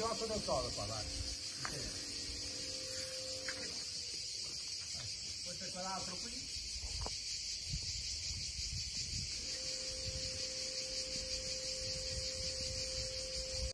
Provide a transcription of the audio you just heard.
campionato del collo qua, dai. Questo è quell'altro qui.